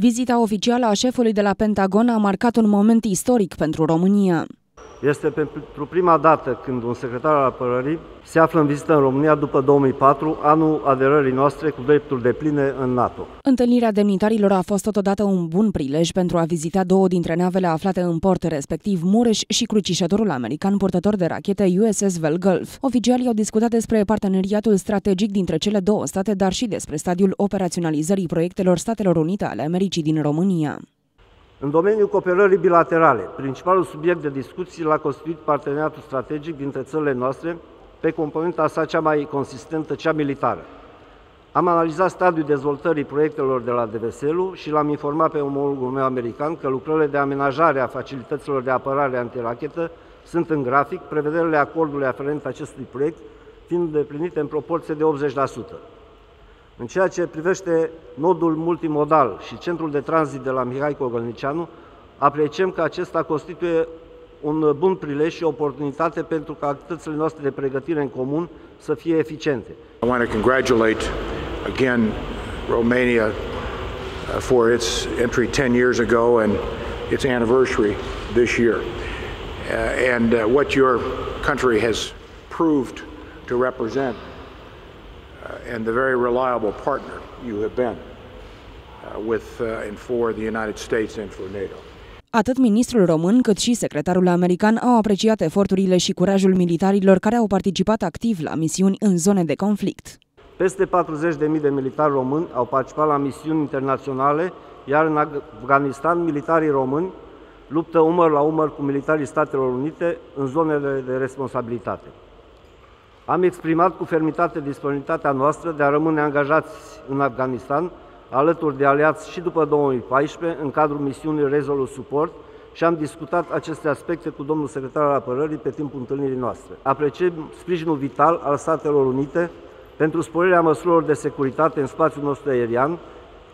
Vizita oficială a șefului de la Pentagon a marcat un moment istoric pentru România. Este pentru prima dată când un secretar al apărării se află în vizită în România după 2004, anul aderării noastre cu drepturi de pline în NATO. Întâlnirea demnitarilor a fost totodată un bun prilej pentru a vizita două dintre navele aflate în port, respectiv Mureș și crucișătorul american purtător de rachete USS Vel Gulf. Oficialii au discutat despre parteneriatul strategic dintre cele două state, dar și despre stadiul operaționalizării proiectelor Statelor Unite ale Americii din România. În domeniul cooperării bilaterale, principalul subiect de discuții l-a constituit parteneriatul strategic dintre țările noastre pe componenta sa cea mai consistentă, cea militară. Am analizat stadiul dezvoltării proiectelor de la DVSL și l-am informat pe omologul meu american că lucrările de amenajare a facilităților de apărare antirachetă sunt în grafic, prevederile acordului aferent acestui proiect fiind deplinite în proporție de 80%. În ceea ce privește nodul multimodal și centrul de tranzit de la Mihai Cogălnicianu, apreciem că acesta constituie un bun prilej și oportunitate pentru ca activitățile noastre de pregătire în comun să fie eficiente. I want to congratulate again Romania uh, for its entry 10 years ago and its anniversary this year. Uh, and uh, what your country has proved to represent uh, and the very reliable partner you have been uh, with uh, and for the United States and for NATO. Atât ministrul român cât și secretarul american au apreciat eforturile și curajul militarilor care au participat activ la misiuni în zone de conflict. Peste 40.000 de militari români au participat la misiuni internaționale, iar în Afganistan militarii români luptă umăr la umăr cu militarii Statelor Unite în zonele de responsabilitate. Am exprimat cu fermitate disponibilitatea noastră de a rămâne angajați în Afganistan, alături de aliați și după 2014, în cadrul misiunii Resolute Support, și am discutat aceste aspecte cu domnul secretar al apărării pe timpul întâlnirii noastre. Apreciem sprijinul vital al Statelor Unite pentru sporirea măsurilor de securitate în spațiul nostru aerian,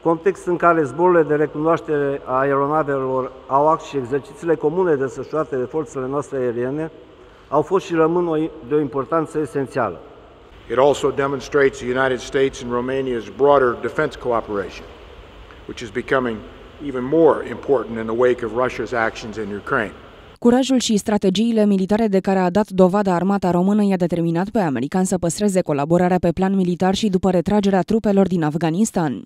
context în care zborurile de recunoaștere a aeronavelor AWACS și exercițiile comune desfășurate de forțele noastre aeriene au fost și rămân de o importanță esențială. It also demonstrates the United States and Romania's broader defense cooperation, which is becoming even more important in the wake of Russia's actions in Ukraine. Curajul și strategiile militare de care a dat dovadă armata română i-a determinat pe american să păstreze colaborarea pe plan militar și după retragerea trupelor din Afganistan.